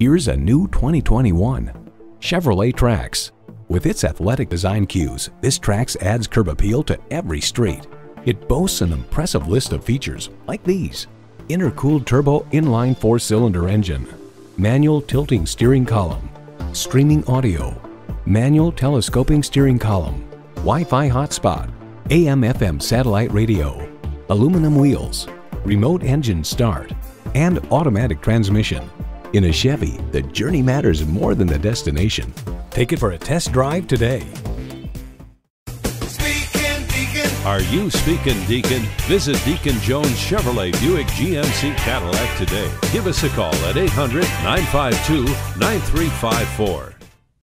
Here's a new 2021 Chevrolet Trax. With its athletic design cues, this Trax adds curb appeal to every street. It boasts an impressive list of features like these. Intercooled turbo inline four-cylinder engine, manual tilting steering column, streaming audio, manual telescoping steering column, Wi-Fi hotspot, AM-FM satellite radio, aluminum wheels, remote engine start, and automatic transmission. In a Chevy, the journey matters more than the destination. Take it for a test drive today. Are you speaking Deacon? Visit Deacon Jones Chevrolet Buick GMC Cadillac today. Give us a call at 800 952 9354.